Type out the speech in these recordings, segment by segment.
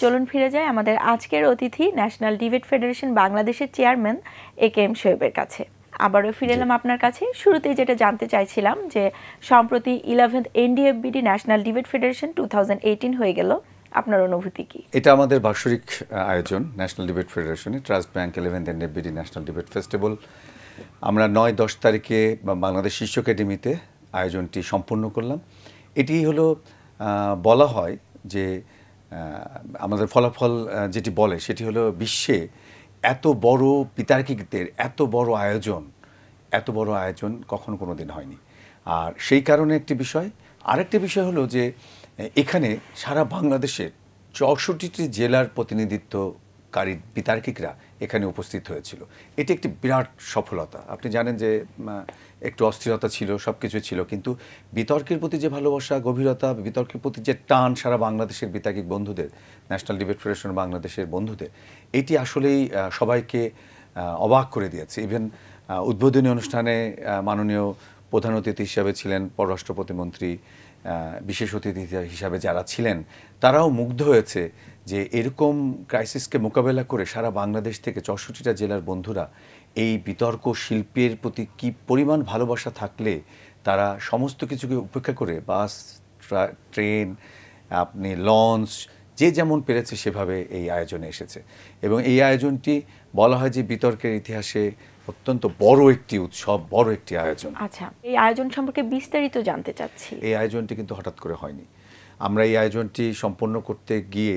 চলুন ফিরে যাই আমাদের আজকের অতিথি ন্যাশনাল ডিবেট ফেডারেশন বাংলাদেশের চেয়ারম্যান এ কে এম শোয়েবের কাছে। আবারও ফিরে এলাম আপনার কাছে। শুরুতেই যেটা জানতে চাইছিলাম যে সম্প্রতি eleventh NDFBD national debate federation two হয়ে গেল। আপনার অনুভূতি কি? এটা আমাদের বার্ষিক আয়োজন ন্যাশনাল ডিবেট ফেডারেশনের trust bank eleventh NDFBD national debate festival আমরা নয় দশ তারিখে বাংলাদেশ শীর্ষ একাডেমিতে আয়োজনটি সম্পন্ন করলাম। এটি হলো বলা হয় যে আমাদের ফলাফল যেটি বলে, সেটি হলো বিশ্বে এত বড় পিতার্কিকদের, এত বড় আয়োজন, এত বড় আয়োজন কখনো কোনো দিন হয়নি। আর সেই কারণে একটি বিষয়, আরেকটি বিষয় হলো যে, এখানে সারা বাংলাদেশের চৌষট্টিটি জেলার প্রতিনিধিত্বকারী বিতার্কিকরা এখানে উপস্থিত হয়েছিল। এটি একটি বিরাট সফলতা। আপনি জানেন যে একটু অস্থিরতা ছিল সব কিছু ছিল, কিন্তু বিতর্কের প্রতি যে ভালোবাসা, গভীরতা, বিতর্কের প্রতি যে টান সারা বাংলাদেশের বিতার্কিক বন্ধুদের, ন্যাশনাল ডিবেট ফেডারেশন বাংলাদেশের বন্ধুদের, এটি আসলেই সবাইকে অবাক করে দিয়েছে। ইভেন উদ্বোধনী অনুষ্ঠানে মাননীয় প্রধান অতিথি হিসাবে ছিলেন পররাষ্ট্র প্রতিমন্ত্রী বিশেষ অতিথি হিসাবে যারা ছিলেন, তারাও মুগ্ধ হয়েছে যে এরকম ক্রাইসিসকে মোকাবেলা করে সারা বাংলাদেশ থেকে চৌষট্টিটা জেলার বন্ধুরা এই বিতর্ক শিল্পের প্রতি কি পরিমাণ ভালোবাসা থাকলে তারা সমস্ত কিছুকে উপেক্ষা করে, বাস ট্রেন, আপনি লঞ্চ, যে যেমন পেরেছে সেভাবে এই আয়োজনে এসেছে। এবং এই আয়োজনটি বলা হয় যে বিতর্কের ইতিহাসে অত্যন্ত বড় একটি উৎসব বড় একটি আয়োজন। আচ্ছা এই আয়োজন সম্পর্কে বিস্তারিত জানতে চাচ্ছি। এই আয়োজনটি কিন্তু হঠাৎ করে হয়নি। আমরা এই আয়োজনটি সম্পন্ন করতে গিয়ে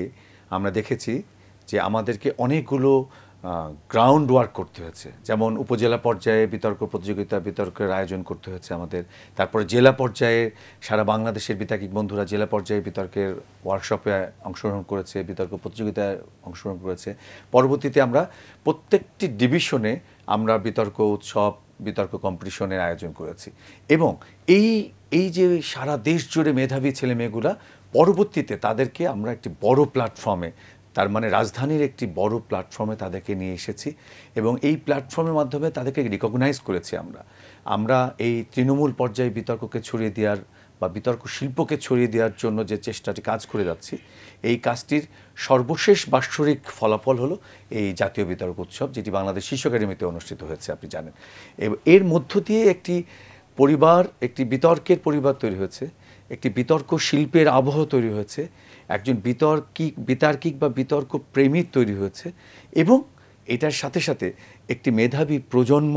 আমরা দেখেছি যে আমাদেরকে অনেকগুলো গ্রাউন্ড ওয়ার্ক করতে হয়েছে। যেমন উপজেলা পর্যায়ে বিতর্ক প্রতিযোগিতা বিতর্কের আয়োজন করতে হয়েছে আমাদের। তারপরে জেলা পর্যায়ে সারা বাংলাদেশের বিতার্কিক বন্ধুরা জেলা পর্যায়ে বিতর্কের ওয়ার্কশপে অংশগ্রহণ করেছে বিতর্ক প্রতিযোগিতায় অংশগ্রহণ করেছে। পরবর্তীতে আমরা প্রত্যেকটি ডিভিশনে আমরা বিতর্ক উৎসব, বিতর্ক কম্পিটিশনের আয়োজন করেছি। এবং এই এই যে সারা দেশ জুড়ে মেধাবী ছেলে মেয়েগুলা পরবর্তীতে তাদেরকে আমরা একটি বড় প্ল্যাটফর্মে তার মানে রাজধানীর একটি বড় প্ল্যাটফর্মে তাদেরকে নিয়ে এসেছি এবং এই প্ল্যাটফর্মের মাধ্যমে তাদেরকে রিকগনাইজ করেছি আমরা। আমরা এই তৃণমূল পর্যায়ে বিতর্ককে ছড়িয়ে দেওয়ার বা বিতর্ক শিল্পকে ছড়িয়ে দেওয়ার জন্য যে চেষ্টাটি কাজ করে যাচ্ছি, এই কাজটির সর্বশেষ বাৎসরিক ফলাফল হলো এই জাতীয় বিতর্ক উৎসব, যেটি বাংলাদেশ শীর্ষ একাডেমিতে অনুষ্ঠিত হয়েছে, আপনি জানেন। এর মধ্য দিয়ে একটি পরিবার, একটি বিতর্কের পরিবার তৈরি হয়েছে, একটি বিতর্ক শিল্পের আবহ তৈরি হয়েছে, একজন বিতর্কিক, বিতার্কিক বা বিতর্ক প্রেমিক তৈরি হয়েছে এবং এটার সাথে সাথে একটি মেধাবী প্রজন্ম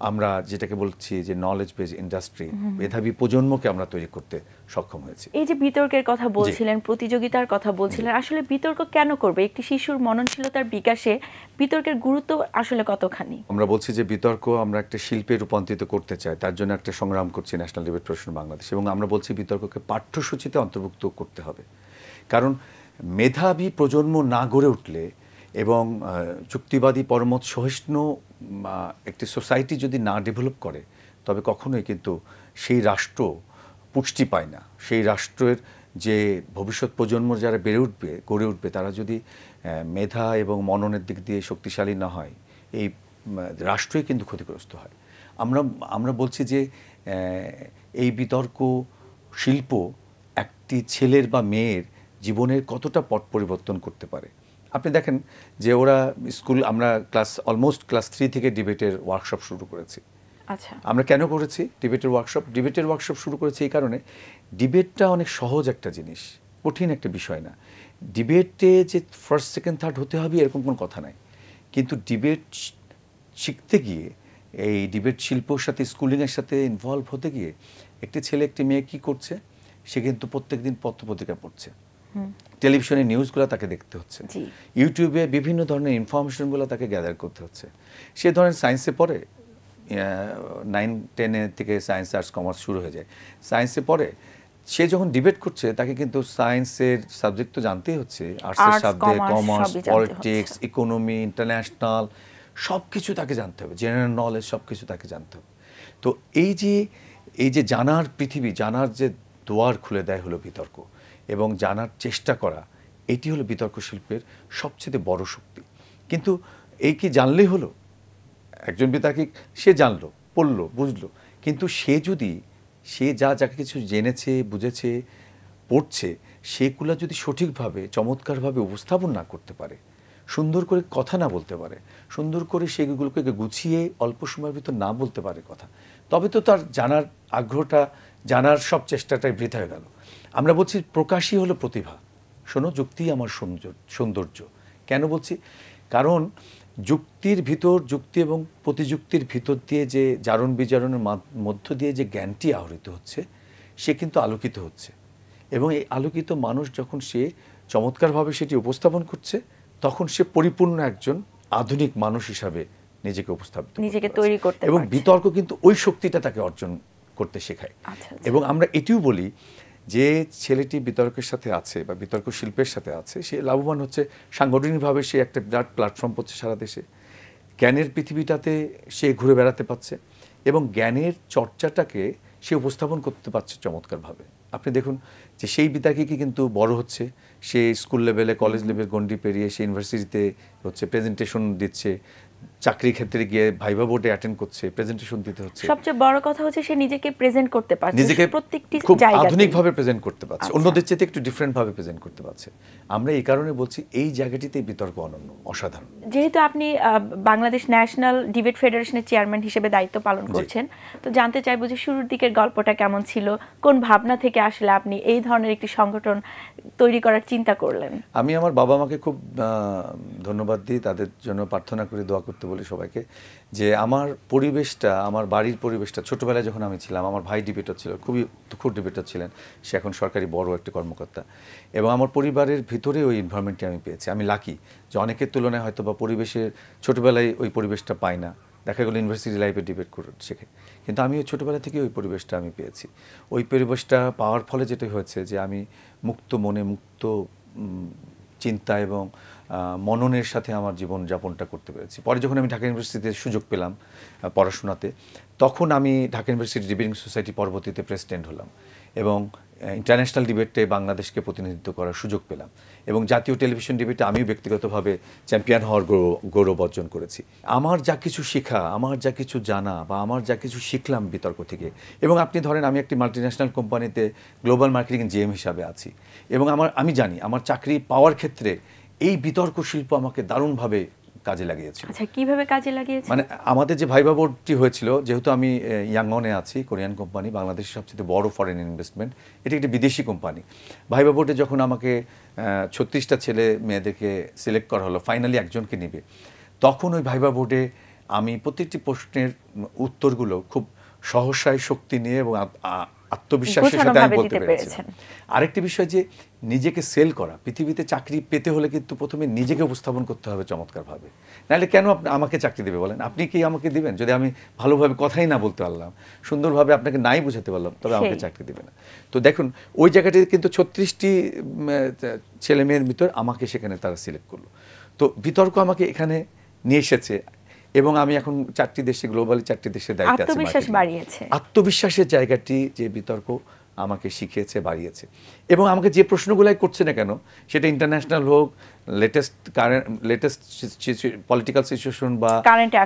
আমরা যেটাকে বলছি যে নলেজ বেস ইন্ডাস্ট্রি মেধাবী প্রজন্মকে আমরা তৈরি করতে সক্ষম হয়েছি। এই যে বিতর্কের কথা বলছিলেন প্রতিযোগিতার কথা বলছিলেন আসলে বিতর্ক কেন করবে? একটি শিশুর মননশীলতার বিকাশে বিতর্কের গুরুত্ব আসলে কতখানি? আমরা বলছি যে বিতর্ক আমরা একটা শিল্পে রূপান্তরিত করতে চাই তার জন্য একটা সংগ্রাম করছি ন্যাশনাল ডিবেট প্রশ্ন বাংলাদেশ এবং আমরা বলছি বিতর্ককে পাঠ্যসূচিতে অন্তর্ভুক্ত করতে হবে। কারণ মেধাবী প্রজন্ম না গড়ে উঠলে এবং চুক্তিবাদী পরমত সহিষ্ণু একটি সোসাইটি যদি না ডেভেলপ করে, তবে কখনোই কিন্তু সেই রাষ্ট্র পুষ্টি পায় না। সেই রাষ্ট্রের যে ভবিষ্যৎ প্রজন্ম যারা বেড়ে উঠবে, গড়ে উঠবে, তারা যদি মেধা এবং মননের দিক দিয়ে শক্তিশালী না হয়, এই রাষ্ট্রই কিন্তু ক্ষতিগ্রস্ত হয়। আমরা আমরা বলছি যে এই বিতর্ক শিল্প একটি ছেলের বা মেয়ের জীবনের কতটা পট পরিবর্তন করতে পারে? আপনি দেখেন যে ওরা স্কুল আমরা ক্লাস অলমোস্ট ক্লাস থ্রি থেকে ডিবেটের ওয়ার্কশপ শুরু করেছি। আচ্ছা। আমরা কেন করেছি? ডিবেটের ওয়ার্কশপ ডিবেটের ওয়ার্কশপ শুরু করেছি এই কারণে ডিবেটটা অনেক সহজ একটা জিনিস কঠিন একটা বিষয় না। ডিবেটে যে ফার্স্ট সেকেন্ড থার্ড হতে হবে এরকম কোনো কথা নাই। কিন্তু ডিবেট শিখতে গিয়ে এই ডিবেট শিল্পর সাথে স্কুলিংয়ের সাথে ইনভলভ হতে গিয়ে একটি ছেলে একটি মেয়ে কী করছে? সে কিন্তু প্রত্যেক দিন পত্রপত্রিকা পড়ছে। টেলিভিশনে নিউজগুলো তাকে দেখতে হচ্ছে। ইউটিউবে বিভিন্ন ধরনের ইনফরমেশনগুলো তাকে গ্যাদার করতে হচ্ছে। সে ধরেন সায়েন্সে পড়ে নাইন টেনে থেকে সায়েন্স আর্টস কমার্স শুরু হয়ে যায়। সায়েন্সে পড়ে সে যখন ডিবেট করছে তাকে কিন্তু সায়েন্সের সাবজেক্ট তো জানতেই হচ্ছে। আর্টসের subject commerce politics economy international সব কিছু তাকে জানতে হবে। জেনারেল নলেজ সব কিছু তাকে জানতে হবে। তো এই যে এই যে জানার পৃথিবী জানার যে দোয়ার খুলে দেয় হলো বিতর্ক। এবং জানার চেষ্টা করা, এটি হলো বিতর্ক শিল্পের সবচেয়ে বড় শক্তি। কিন্তু এই কি জানলেই হলো? একজন বিতার্কিক সে জানলো, পড়ল, বুঝলো। কিন্তু সে যদি, সে যা, যাকে কিছু জেনেছে, বুঝেছে, পড়ছে, সেগুলো যদি সঠিকভাবে, চমৎকারভাবে উপস্থাপন না করতে পারে, সুন্দর করে কথা না বলতে পারে, সুন্দর করে সেগুলোকে গুছিয়ে অল্প সময়ের ভিতর না বলতে পারে কথা, তবে তো তার জানার আগ্রহটা, জানার সব চেষ্টাটাই বৃথা হয়ে গেল। আমরা বলছি প্রকাশই হলো প্রতিভা। শোনো যুক্তি আমার সৌন্দর্য সৌন্দর্য। কেন বলছি? কারণ যুক্তির ভিতর যুক্তি এবং প্রতিযুক্তির ভিতর দিয়ে যে জারণ বিজারণের মধ্য দিয়ে যে জ্ঞানটি আহরিত হচ্ছে সে কিন্তু আলোকিত হচ্ছে। এবং এই আলোকিত মানুষ যখন সে চমৎকারভাবে সেটি উপস্থাপন করছে তখন সে পরিপূর্ণ একজন আধুনিক মানুষ হিসাবে নিজেকে উপস্থাপিত নিজেকে। তৈরি করতে এবং বিতর্ক কিন্তু ওই শক্তিটা তাকে অর্জন করতে শেখায়। আচ্ছা, আচ্ছা। এবং আমরা এটিও বলি যে ছেলেটি বিতর্কের সাথে আছে বা বিতর্ক শিল্পের সাথে আছে, সে লাভবান হচ্ছে সাংগঠনিকভাবে সে একটা বিরাট প্ল্যাটফর্ম পাচ্ছে সারা দেশে। জ্ঞানের পৃথিবীটাতে সে ঘুরে বেড়াতে পারছে এবং জ্ঞানের চর্চাটাকে সে উপস্থাপন করতে পারছে চমৎকারভাবে। আপনি দেখুন যে সেই বিতার্কিকই কিন্তু বড় হচ্ছে, সে স্কুল লেভেলে কলেজ লেভেল গন্ডি পেরিয়ে সে ইউনিভার্সিটিতে হচ্ছে প্রেজেন্টেশন দিচ্ছে চাকরি ক্ষেত্রে গিয়ে ভাইবা বোর্ডে অ্যাটেন্ড করছে প্রেজেন্টেশন দিতে হচ্ছে। সবচেয়ে বড় কথা হচ্ছে সে নিজেকে প্রেজেন্ট করতে পারছে নিজেকে প্রত্যেকটি খুব জায়গায় আধুনিকভাবে প্রেজেন্ট করতে পারছে। আচ্ছা। অন্যদের চেয়ে একটু ডিফারেন্ট ভাবে প্রেজেন্ট করতে পারছে। আমরা এই কারণে বলছি এই জায়গাটিতে বিতর্ক অনন্য অসাধারণ। যেহেতু আপনি বাংলাদেশ ন্যাশনাল ডিবেট ফেডারেশনের চেয়ারম্যান হিসেবে দায়িত্ব পালন করছেন তো জানতে চাইব যে শুরুর দিকের গল্পটা কেমন ছিল কোন ভাবনা থেকে আসলে আপনি এই ধরনের একটি সংগঠন তৈরি করার চিন্তা করলেন? আমি আমার বাবা মাকে খুব ধন্যবাদ দিই তাদের জন্য প্রার্থনা করি দোয়া করতে বলি সবাইকে, যে আমার পরিবেশটা, আমার বাড়ির পরিবেশটা, ছোটবেলায় যখন আমি ছিলাম, আমার ভাই ডিবেটর ছিল, খুবই খুব ডিবেটর ছিলেন, সে এখন সরকারি বড় একটি কর্মকর্তা। এবং আমার পরিবারের ভিতরে ওই এনভায়রনমেন্টটি আমি পেয়েছি। আমি লাকি যে অনেকের তুলনায় হয়তো বা পরিবেশের, ছোটবেলায় ওই পরিবেশটা পাই না। দেখা গেলো ইউনিভার্সিটি লাইফে ডিবেট করে, শেখে। কিন্তু আমি ওই ছোটোবেলা থেকে ওই পরিবেশটা আমি পেয়েছি। ওই পরিবেশটা পাওয়ার ফলে যেটা হয়েছে যে আমি মুক্ত মনে, মুক্ত চিন্তা এবং মননের সাথে আমার জীবন যাপনটা করতে পেরেছি। পরে যখন আমি ঢাকা ইউনিভার্সিটিতে সুযোগ পেলাম পড়াশোনাতে, তখন আমি ঢাকা ইউনিভার্সিটি ডিবেটিং সোসাইটি পরবর্তীতে প্রেসিডেন্ট হলাম এবং ইন্টারন্যাশনাল ডিবেটে বাংলাদেশকে প্রতিনিধিত্ব করার সুযোগ পেলাম এবং জাতীয় টেলিভিশন ডিবেটে আমিও ব্যক্তিগতভাবে চ্যাম্পিয়ন হওয়ার গৌরব- অর্জন করেছি। আমার যা কিছু শেখা, আমার যা কিছু জানা বা আমার যা কিছু শিখলাম বিতর্ক থেকে এবং আপনি ধরেন আমি একটি মাল্টিন্যাশনাল কোম্পানিতে গ্লোবাল মার্কেটিং জিএম হিসাবে আছি এবং আমার, আমি জানি আমার চাকরি পাওয়ার ক্ষেত্রে এই বিতর্ক শিল্প আমাকে দারুণভাবে কাজে লাগিয়েছিল। আচ্ছা কীভাবে কাজে লাগিয়েছে মানে আমাদের যে ভাইবা বোর্ডটি হয়েছিল যেহেতু আমি ইয়াংনে আছি কোরিয়ান কোম্পানি বাংলাদেশের সবচেয়ে বড় ফরেন ইনভেস্টমেন্ট এটি একটি বিদেশি কোম্পানি। ভাইবা বোর্ডে যখন আমাকে ছত্রিশটা ছেলে মেয়েদেরকে সিলেক্ট করা হলো ফাইনালি একজনকে নিবে তখন ওই ভাইবা বোর্ডে আমি প্রত্যেকটি প্রশ্নের উত্তরগুলো খুব সহসায় শক্তি নিয়ে এবং আত্মবিশ্বাসের সাথে আমি বলতে পেরেছিলাম। আরেকটি বিষয় যে নিজেকে সেল করা পৃথিবীতে চাকরি পেতে হলে কিন্তু প্রথমে নিজেকে উপস্থাপন করতে হবে চমৎকারভাবে। নাহলে কেন আপনি আমাকে চাকরি দেবে বলেন? আপনি কি আমাকে দিবেন? যদি আমি ভালোভাবে কথাই না বলতে পারলাম সুন্দরভাবে আপনাকে নাই বোঝাতে পারলাম তবে আমাকে চাকরি দেবে না। তো দেখুন ওই জায়গাটিতে কিন্তু ছত্রিশটি ছেলে মেয়ের ভিতর আমাকে সেখানে তারা সিলেক্ট করল। তো বিতর্ক আমাকে এখানে নিয়ে এসেছে। এবং আমি এখন চারটি দেশে গ্লোবালি চারটি দেশে দায়িত্বে আছি আত্মবিশ্বাস বাড়িয়েছে। আত্মবিশ্বাসের জায়গাটি যে বিতর্ক আমাকে শিখিয়েছে বাড়িয়েছে এবং আমাকে যে প্রশ্নগুলাই করছে না কেন সেটা ইন্টারন্যাশনাল হোক latest current latest political situation বা।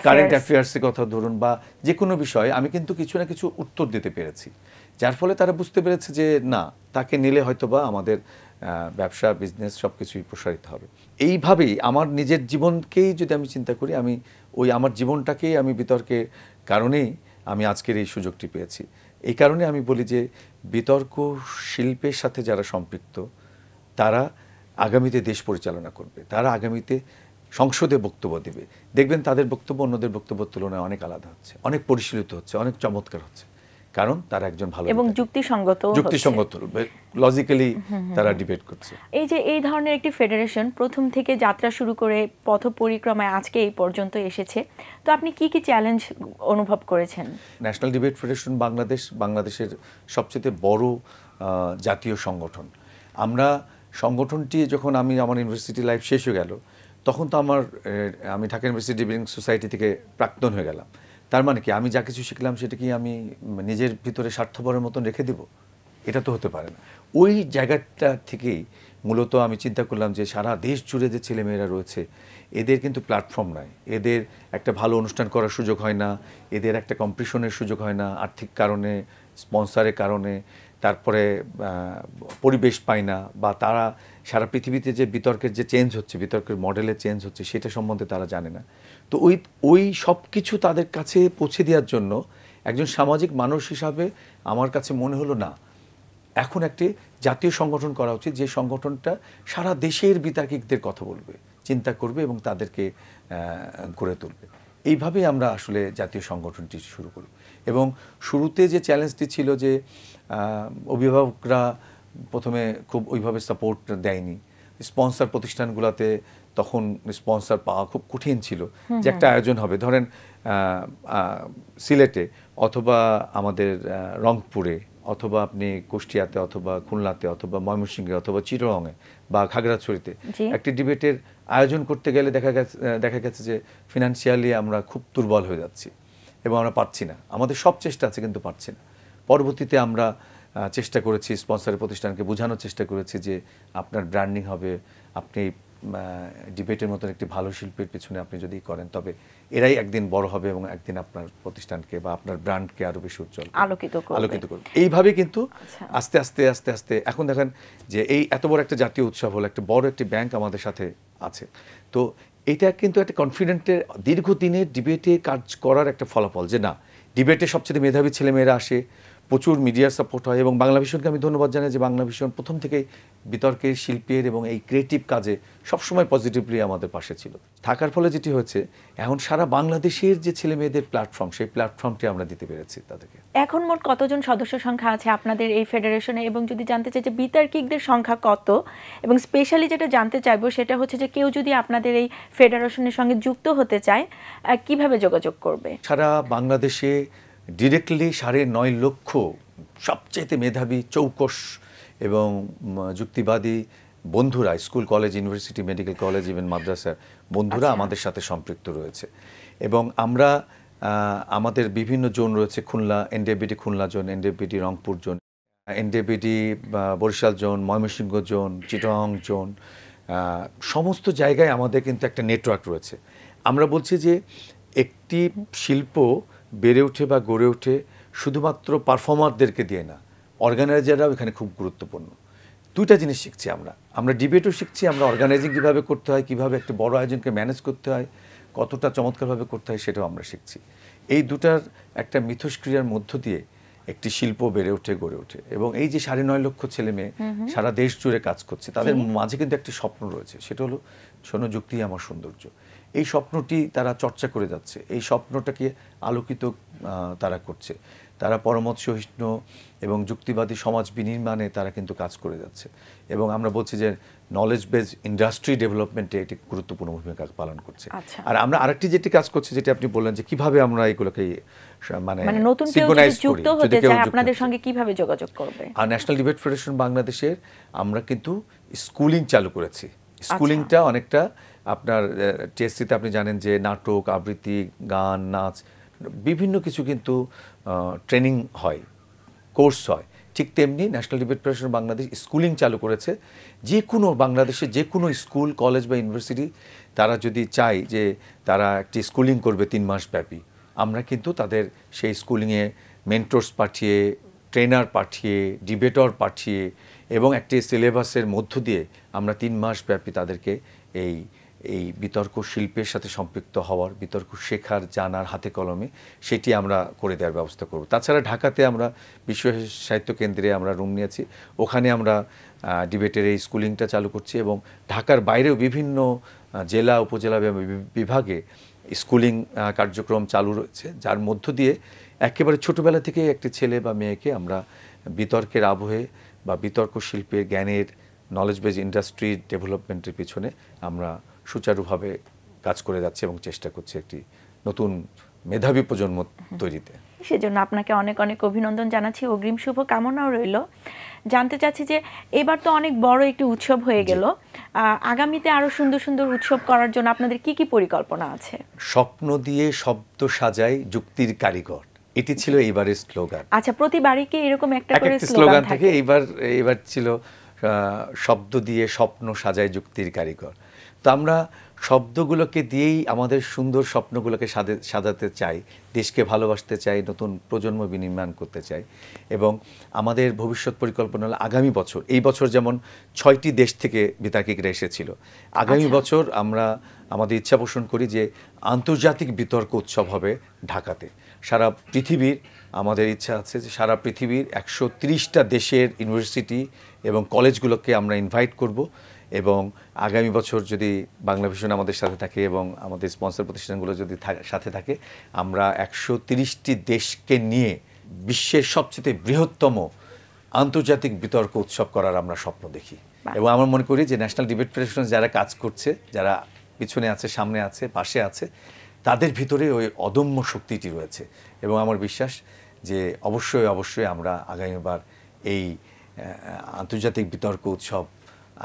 কারেন্ট অ্যাফেয়ার্সের কথা ধরুন বা যে কোনো বিষয়ে আমি কিন্তু কিছু না কিছু উত্তর দিতে পেরেছি যার ফলে তারা বুঝতে পেরেছে যে না তাকে নিলে হয়তো বা আমাদের ব্যবসা বিজনেস সব কিছুই প্রসারিত হবে এইভাবেই আমার নিজের জীবনকেই যদি আমি চিন্তা করি, আমি ওই আমার জীবনটাকেই আমি বিতর্কের কারণেই আমি আজকের এই সুযোগটি পেয়েছি। এই কারণে আমি বলি যে, বিতর্ক শিল্পের সাথে যারা সম্পৃক্ত, তারা আগামীতে দেশ পরিচালনা করবে। তারা আগামীতে সংসদে বক্তব্য দেবে। দেখবেন তাদের বক্তব্য অন্যদের বক্তব্যের তুলনায় অনেক আলাদা হচ্ছে, অনেক পরিশীলিত হচ্ছে, অনেক চমৎকার হচ্ছে। কারণ তারা একজন ভালো এবং যুক্তিসঙ্গত যুক্তিসঙ্গত লজিক্যালি তারা ডিবেট করছে। এই যে এই ধরনের একটি ফেডারেশন প্রথম থেকে যাত্রা শুরু করে পথ পরিক্রমায় আজকে এই পর্যন্ত এসেছে। তো আপনি কি কি চ্যালেঞ্জ অনুভব করেছেন? ন্যাশনাল ডিবেট ফেডারেশন বাংলাদেশ বাংলাদেশের সবচেয়ে বড় জাতীয় সংগঠন। আমরা সংগঠনটি যখন আমি আমার ইউনিভার্সিটি লাইফ শেষ হয়ে গেল তখন তো আমার আমি ঢাকা ইউনিভার্সিটি ডিবেটিং সোসাইটি থেকে প্রাক্তন হয়ে গেলাম। তার মানে কি? আমি যা কিছু শিখলাম সেটা কি আমি নিজের ভিতরে স্বার্থপরের মতন রেখে দেব? এটা তো হতে পারে না। ওই জায়গাটা থেকেই মূলত আমি চিন্তা করলাম যে সারা দেশ জুড়ে যে ছেলেমেয়েরা রয়েছে, এদের কিন্তু প্ল্যাটফর্ম নাই। এদের একটা ভালো অনুষ্ঠান করার সুযোগ হয় না, এদের একটা কম্পিটিশনের সুযোগ হয় না, আর্থিক কারণে স্পন্সারের কারণে, তারপরে পরিবেশ পায় না, বা তারা সারা পৃথিবীতে যে বিতর্কের যে চেঞ্জ হচ্ছে, বিতর্কের মডেলে চেঞ্জ হচ্ছে, সেটা সম্বন্ধে তারা জানে না। তো ওই ওই সব কিছু তাদের কাছে পৌঁছে দেওয়ার জন্য একজন সামাজিক মানুষ হিসাবে আমার কাছে মনে হলো না। এখন একটি জাতীয় সংগঠন করা উচিত যে সংগঠনটা সারা দেশের বিতার্কিকদের কথা বলবে, চিন্তা করবে এবং তাদেরকে গড়ে তুলবে। এইভাবেই আমরা আসলে জাতীয় সংগঠনটি শুরু করি। এবং শুরুতে যে চ্যালেঞ্জটি ছিল যে অভিভাবকরা প্রথমে খুব ওইভাবে সাপোর্ট দেয়নি স্পন্সর প্রতিষ্ঠানগুলোতে তখন স্পন্সর পাওয়া খুব কঠিন ছিল যে একটা আয়োজন হবে। ধরেন সিলেটে অথবা আমাদের রংপুরে অথবা আপনি কুষ্টিয়াতে অথবা খুলনাতে অথবা ময়মনসিংহে অথবা চিররঙে বা খাগড়াছড়িতে একটি ডিবেটের আয়োজন করতে গেলে দেখা গেছে দেখা গেছে যে ফিনান্সিয়ালি আমরা খুব দুর্বল হয়ে যাচ্ছি এবং আমরা পারছি না। আমাদের সব চেষ্টা আছে কিন্তু পারছি না। পরবর্তীতে আমরা চেষ্টা করেছি স্পন্সরের প্রতিষ্ঠানকে বোঝানোর চেষ্টা করেছি যে আপনার ব্র্যান্ডিং হবে আপনি ডিবেটের মতন একটি ভালো শিল্পের পিছনে আপনি যদি করেন তবে এরাই একদিন বড় হবে এবং একদিন আপনার প্রতিষ্ঠানকে বা আপনার ব্র্যান্ডকে আরও বেশি উজ্জ্বল আলোকিত আলোকিত করবে। এইভাবে কিন্তু আচ্ছা। আস্তে আস্তে আস্তে আস্তে এখন দেখেন যে এই এত বড় একটা জাতীয় উৎসব হলো একটা বড় একটি ব্যাংক আমাদের সাথে আছে। তো এটা কিন্তু একটা কনফিডেন্টের দীর্ঘদিনের ডিবেটে কাজ করার একটা ফলাফল যে না ডিবেটে সবচেয়ে মেধাবী ছেলেমেয়েরা আসে প্রচুর মিডিয়ার সাপোর্ট হয় এবং বাংলা ভীষণকে আমি ধন্যবাদ জানাই যে বাংলা ভীষণ প্রথম থেকে বিতর্কের শিল্পের এবং এই ক্রিয়েটিভ কাজে সবসময় পজিটিভলি আমাদের পাশে ছিল। থাকার ফলে যেটি হয়েছে এখন সারা বাংলাদেশের যে ছেলে মেয়েদের প্ল্যাটফর্ম সেই প্ল্যাটফর্মটি আমরা দিতে পেরেছি তাদেরকে। এখন মোট কতজন সদস্য সংখ্যা আছে আপনাদের এই ফেডারেশনে এবং যদি জানতে চাই যে বিতার্কিকদের সংখ্যা কত এবং স্পেশালি যেটা জানতে চাইব সেটা হচ্ছে যে কেউ যদি আপনাদের এই ফেডারেশনের সঙ্গে যুক্ত হতে চায় কীভাবে যোগাযোগ করবে? সারা বাংলাদেশে ডিরেক্টলি সাড়ে নয় লক্ষ সবচেয়ে মেধাবী চৌকস এবং যুক্তিবাদী বন্ধুরা school college university medical college even মাদ্রাসার বন্ধুরা আচ্ছা। আমাদের সাথে সম্পৃক্ত রয়েছে এবং আমরা আমাদের বিভিন্ন জোন রয়েছে Khulna NDABD Khulna zone NDABD Rangpur zone NDBD Barishal zone Mymensingh zone Chittagong zone সমস্ত জায়গায় আমাদের কিন্তু একটা নেটওয়ার্ক রয়েছে আমরা বলছি যে একটি শিল্প বেড়ে ওঠে বা গড়ে ওঠে শুধুমাত্র পারফর্মারদেরকে দিয়ে না অর্গানাইজাররাও এখানে খুব গুরুত্বপূর্ণ। দুইটা জিনিস শিখছি আমরা। আমরা ডিবেটও শিখছি আমরা অর্গানাইজিং কীভাবে করতে হয় কীভাবে একটা বড় আয়োজনকে ম্যানেজ করতে হয় কতটা চমৎকারভাবে করতে হয় সেটাও আমরা শিখছি। এই দুটার একটা মিথস্ক্রিয়ার মধ্য দিয়ে একটি শিল্প বেড়ে ওঠে গড়ে ওঠে এবং এই যে সাড়ে নয় লক্ষ ছেলে মেয়ে সারা দেশ জুড়ে কাজ করছে তাদের মাঝে কিন্তু একটি স্বপ্ন রয়েছে সেটা হলো যুক্তি আমার সৌন্দর্য। এই স্বপ্নটি তারা চর্চা করে যাচ্ছে এই স্বপ্নটাকে আলোকিত তারা করছে। তারা পরমত সহিষ্ণু এবং যুক্তিবাদী সমাজ বিনির্মাণে তারা কিন্তু কাজ করে যাচ্ছে। এবং আমরা বলছি যে নলেজ বেজ ইন্ডাস্ট্রি ডেভেলপমেন্টে এটি গুরুত্বপূর্ণ ভূমিকা পালন করছে। আচ্ছা। আর আমরা আরেকটি যেটি কাজ করছি যেটি আপনি বললেন যে কীভাবে আমরা এগুলোকে মানে মানে নতুন কেউ যদি যুক্ত হতে চায় আপনাদের সঙ্গে কীভাবে যোগাযোগ করবে? আর ন্যাশনাল ডিবেট ফেডারেশন বাংলাদেশের আমরা কিন্তু স্কুলিং চালু করেছি। স্কুলিংটা অনেকটা আপনার টিএসসিতে আপনি জানেন যে নাটক, আবৃত্তি, গান, নাচ, বিভিন্ন কিছু কিন্তু ট্রেনিং হয় কোর্স হয়। ঠিক তেমনি national debate federation Bangladesh schooling চালু করেছে। যে কোনো বাংলাদেশে যে কোনো স্কুল কলেজ বা ইউনিভার্সিটি তারা যদি চায় যে তারা একটি স্কুলিং করবে তিন মাস ব্যাপী, আমরা কিন্তু তাদের সেই স্কুলিংয়ে মেন্টরস পাঠিয়ে ট্রেনার পাঠিয়ে ডিবেটর পাঠিয়ে এবং একটি সিলেবাসের মধ্য দিয়ে আমরা তিন মাস ব্যাপী তাদেরকে এই এই বিতর্ক শিল্পের সাথে সম্পৃক্ত হওয়ার, বিতর্ক শেখার, জানার হাতে কলমে সেটি আমরা করে দেওয়ার ব্যবস্থা করব। তাছাড়া ঢাকাতে আমরা বিশ্ব সাহিত্য কেন্দ্রে আমরা রুম নিয়েছি। ওখানে আমরা ডিবেটের এই স্কুলিংটা চালু করছি এবং ঢাকার বাইরেও বিভিন্ন জেলা, উপজেলা বিভাগে স্কুলিং কার্যক্রম চালু রয়েছে। যার মধ্য দিয়ে একেবারে ছোটোবেলা থেকে একটি ছেলে বা মেয়েকে আমরা বিতর্কের আবহে বা বিতর্ক শিল্পের জ্ঞানের নলেজ বেজ ইন্ডাস্ট্রি ডেভেলপমেন্টের পিছনে আমরা সুচারুভাবে কাজ করে যাচ্ছে এবং চেষ্টা করছে একটি নতুন মেধাবী প্রজন্ম তৈরিতে। সেজন্য আপনাকে অনেক অনেক অভিনন্দন জানাচ্ছি। অগ্রিম শুভ কামনাও রইল। জানতে চাচ্ছি যে এবার তো অনেক বড় একটি উৎসব হয়ে গেল। আগামীতে আরও সুন্দর সুন্দর উৎসব করার জন্য আপনাদের কি কি পরিকল্পনা আছে? স্বপ্ন দিয়ে শব্দ সাজাই যুক্তির কারিগর। এটি ছিল এইবারের স্লোগান। আচ্ছা প্রতিবারই কি এরকম একটা এক করে স্লোগান স্লোগান থাকে এইবার এইবার ছিল শব্দ দিয়ে স্বপ্ন সাজায় যুক্তির কারিগর। তো আমরা শব্দগুলোকে দিয়েই আমাদের সুন্দর স্বপ্নগুলোকে সাজাতে চাই দেশকে ভালোবাসতে চাই নতুন প্রজন্ম বিনির্মাণ করতে চাই এবং আমাদের ভবিষ্যৎ পরিকল্পনা হলো আগামী বছর। এই বছর যেমন ছয়টি দেশ থেকে বিতার্কিকরা এসেছিল। আগামী আচ্ছা। বছর আমরা আমাদের ইচ্ছা পোষণ করি যে আন্তর্জাতিক বিতর্ক উৎসব হবে ঢাকাতে। সারা পৃথিবীর আমাদের ইচ্ছা আছে যে সারা পৃথিবীর একশো তিরিশটা দেশের ইউনিভার্সিটি এবং কলেজগুলোকে আমরা ইনভাইট করব। এবং আগামী বছর যদি বাংলা ভিশন আমাদের সাথে থাকে এবং আমাদের স্পন্সর প্রতিষ্ঠানগুলো যদি সাথে থাকে আমরা একশো তিরিশটি দেশকে নিয়ে বিশ্বের সবচেয়ে বৃহত্তম আন্তর্জাতিক বিতর্ক উৎসব করার আমরা স্বপ্ন দেখি। এবং আমরা মনে করি যে ন্যাশনাল ডিবেট ফেডারেশন যারা কাজ করছে যারা পিছনে আছে সামনে আছে পাশে আছে তাদের ভিতরে ওই অদম্য শক্তিটি রয়েছে। এবং আমার বিশ্বাস যে অবশ্যই অবশ্যই আমরা আগামীবার এই আন্তর্জাতিক বিতর্ক উৎসব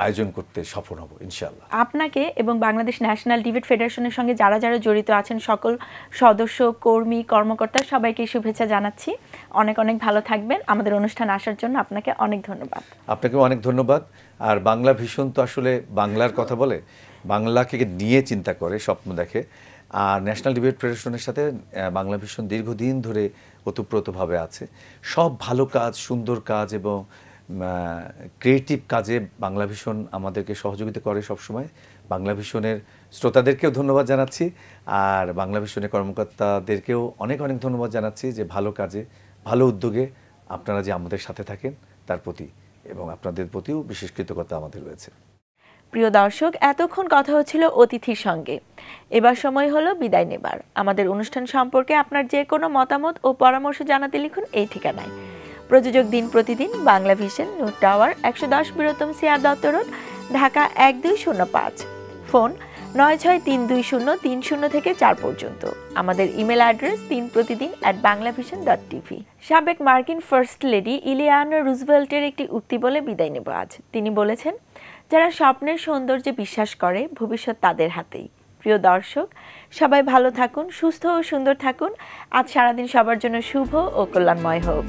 আয়োজন করতে সফল হব ইনশাল্লাহ আপনাকে এবং বাংলাদেশ ন্যাশনাল ডিবেট ফেডারেশনের সঙ্গে যারা যারা জড়িত আছেন সকল সদস্য কর্মী কর্মকর্তা সবাইকে শুভেচ্ছা জানাচ্ছি। অনেক অনেক ভালো থাকবেন। আমাদের অনুষ্ঠান আসার জন্য আপনাকে অনেক ধন্যবাদ। আপনাকেও অনেক ধন্যবাদ। আর বাংলা ভীষণ তো আসলে বাংলার কথা বলে বাংলাকে নিয়ে চিন্তা করে স্বপ্ন দেখে। আর ন্যাশনাল ডিবেট ফেডারেশনের সাথে বাংলা ভীষণ দীর্ঘদিন ধরে ওতপ্রোতভাবে আছে। সব ভালো কাজ সুন্দর কাজ এবং ক্রিয়েটিভ কাজে বাংলা ভীষণ আমাদেরকে সহযোগিতা করে সবসময়। বাংলা ভীষণের শ্রোতাদেরকেও ধন্যবাদ জানাচ্ছি, আর বাংলা ভীষণের কর্মকর্তাদেরকেও অনেক অনেক ধন্যবাদ জানাচ্ছি যে ভালো কাজে, ভালো উদ্যোগে আপনারা যে আমাদের সাথে থাকেন, তার প্রতি এবং আপনাদের প্রতিও বিশেষ কৃতজ্ঞতা আমাদের রয়েছে। প্রিয় দর্শক, এতক্ষণ কথা হচ্ছিল অতিথির সঙ্গে। এবার সময় হলো বিদায় নেবার। আমাদের অনুষ্ঠান সম্পর্কে আপনার যে কোনো মতামত ও পরামর্শ জানাতে লিখুন এই ঠিকানায়। প্রযোজক দিন প্রতিদিন বাংলা ভিশন, নিউ টাওয়ার, একশো দশ বৃহত্তম সিয়ার দত্ত রোড, ঢাকা এক দুই শূন্য পাঁচ। ফোন নয় ছয় তিন দুই শূন্য তিন শূন্য থেকে চার পর্যন্ত। আমাদের ইমেল অ্যাড্রেস তিন প্রতিদিন at Bangla vision dot TV সাবেক মার্কিন ফার্স্ট লেডি ইলিয়ানো রুজভেল্টের একটি উক্তি বলে বিদায় নেব আজ। তিনি বলেছেন, যারা স্বপ্নের সৌন্দর্যে বিশ্বাস করে, ভবিষ্যৎ তাদের হাতেই। প্রিয় দর্শক, সবাই ভালো থাকুন, সুস্থ ও সুন্দর থাকুন। আজ সারাদিন সবার জন্য শুভ ও কল্যাণময় হোক।